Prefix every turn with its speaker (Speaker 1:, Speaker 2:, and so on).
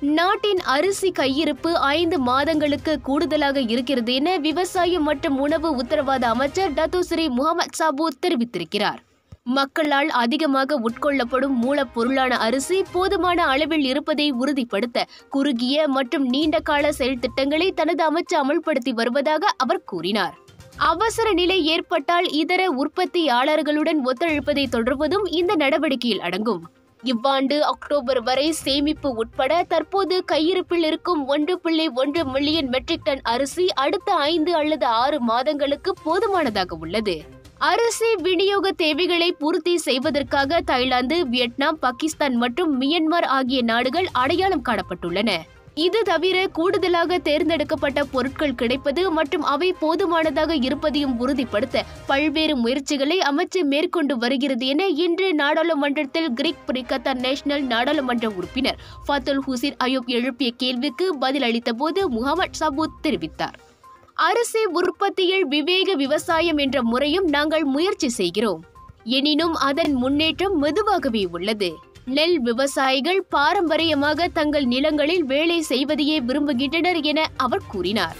Speaker 1: நாட்டின் அரிசி கையிருப்பு ஐந்து மாதங்களுக்கு கூடுதலாக இருக்கிறது என விவசாயம் மற்றும் உணவு உத்தரவாத அமைச்சர் டத்துஸ்ரீ முகமது சாபு தெரிவித்திருக்கிறார். மக்களால் அதிகமாக உட்கொள்ளப்படும் மூலப்பொருளான அரிசி போதுமான அளவில் இருப்பதை உறுதிப்படுத்த குறுகிய மற்றும் நீண்ட கால செயல் திட்டங்களை தனது அமைச்சு அமல்படுத்தி வருவதாக அவர் கூறினார். அவசர நிலை ஏற்பட்டால் இதர உற்பத்தியாளர்களுடன் ஒத்துழைப்பதை தொடர்வதும் இந்த நடவடிக்கையில் அடங்கும். இவ்வாண்டு அக்டோபர் வரை சேமிப்பு உட்பட தற்போது கையிருப்பில் இருக்கும் ஒன்று புள்ளி ஒன்று மில்லியன் மெட்ரிக் டன் அரிசி அடுத்த ஐந்து அல்லது ஆறு மாதங்களுக்கு போதுமானதாக உள்ளது. அரிசி விநியோக தேவைகளை பூர்த்தி செய்வதற்காக தாய்லாந்து வியட்நாம் பாகிஸ்தான் மற்றும் மியன்மார் ஆகிய நாடுகள் அடையாளம் காணப்பட்டுள்ளன. இது தவிர கூடுதலாக தேர்ந்தெடுக்கப்பட்ட பொருட்கள் கிடைப்பது மற்றும் அவை போதுமானதாக இருப்பதையும் உறுதிப்படுத்த பல்வேறு முயற்சிகளை அமைச்சு மேற்கொண்டு வருகிறது என இன்று நாடாளுமன்றத்தில் கிரீக் பிரிகத்தா நேஷனல் நாடாளுமன்ற உறுப்பினர் ஃபத்துல் ஹுசைன் அயூப் எழுப்பிய கேள்விக்கு பதிலளித்த போது முகமது சபூத் தெரிவித்தார். அரிசி உற்பத்தியில் விவேக விவசாயம் என்ற முறையும் நாங்கள் முயற்சி செய்கிறோம். எனினும் அதன் முன்னேற்றம் மெதுவாகவே உள்ளது. நெல் விவசாயிகள் பாரம்பரியமாக தங்கள் நிலங்களில் வேலை செய்வதையே விரும்புகின்றனர் என அவர் கூறினார்.